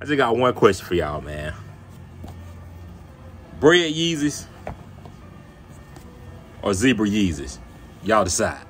I just got one question for y'all, man. Bread Yeezys or zebra Yeezys? Y'all decide.